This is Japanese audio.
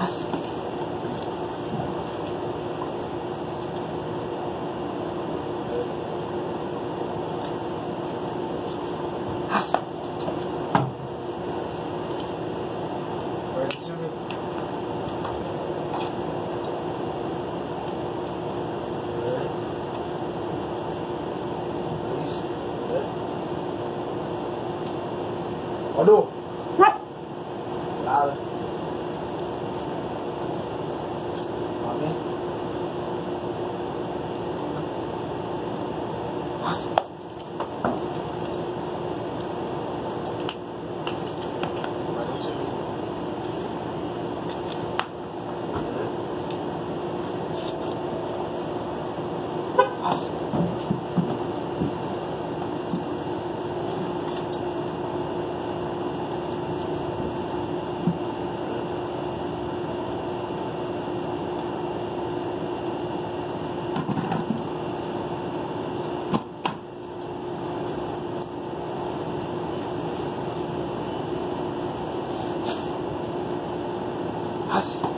Release. Good. Aduh. Louder. Has. Ready to Assim.